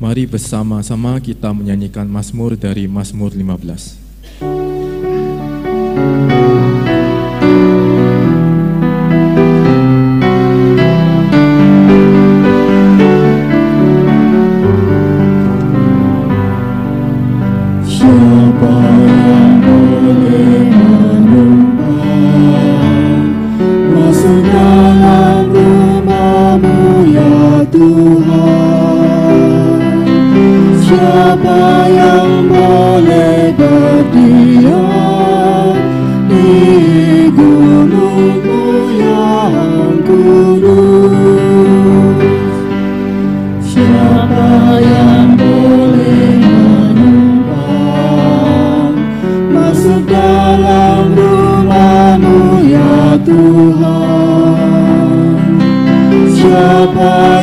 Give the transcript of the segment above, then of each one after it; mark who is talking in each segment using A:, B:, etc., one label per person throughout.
A: Mari bersama-sama kita menyanyikan Mazmur dari Mazmur 15.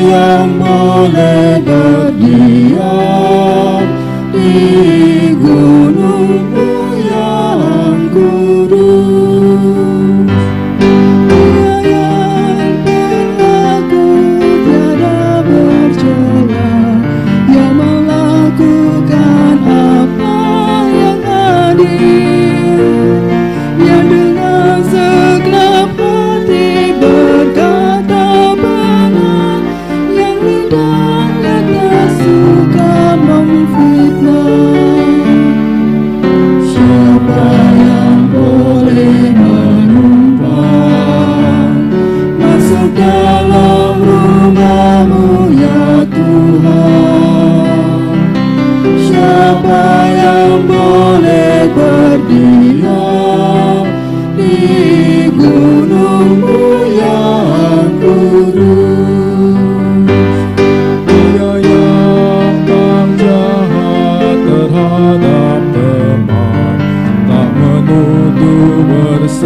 B: yang boleh diam di gua.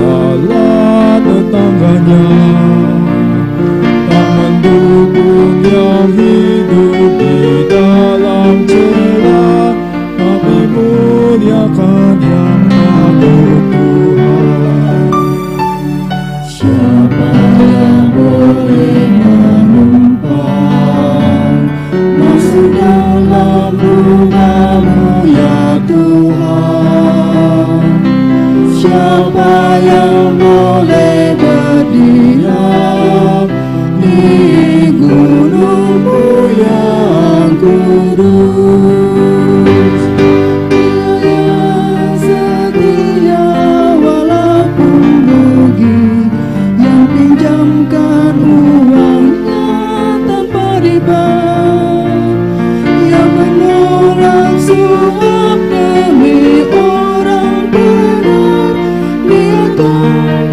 B: kasalanan ng kanyang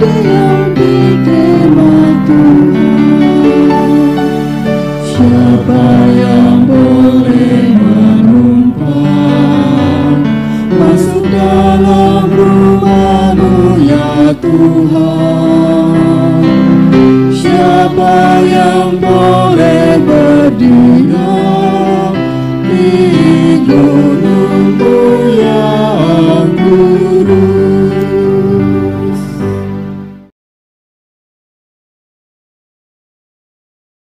B: 对呀。